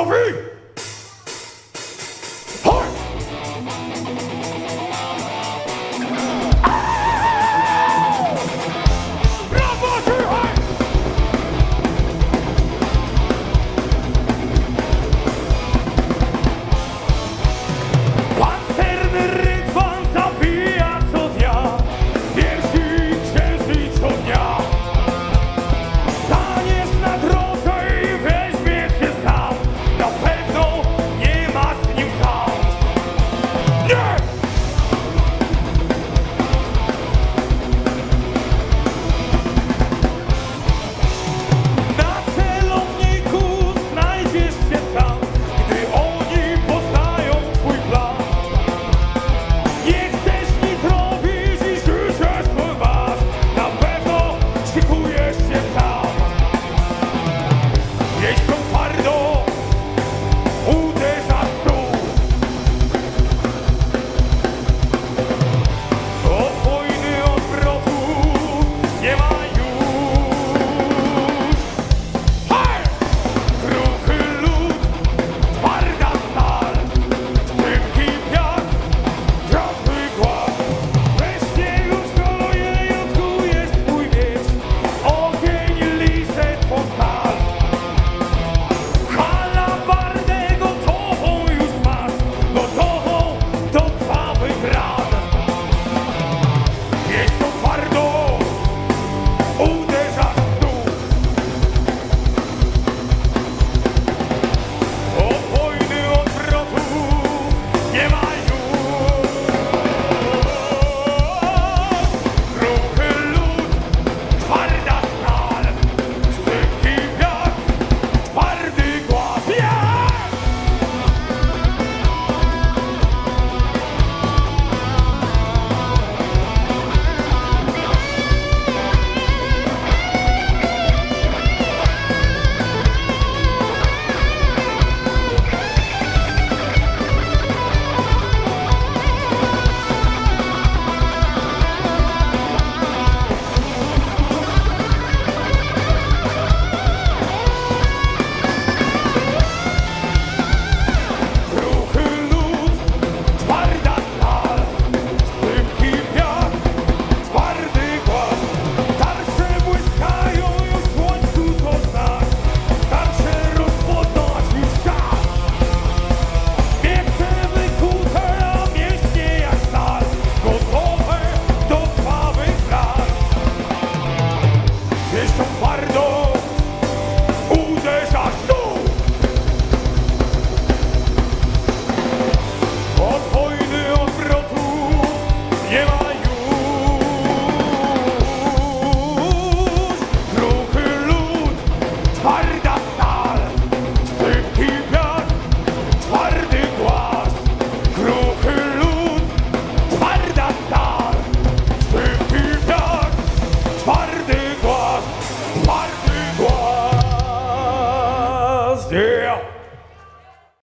ouvir?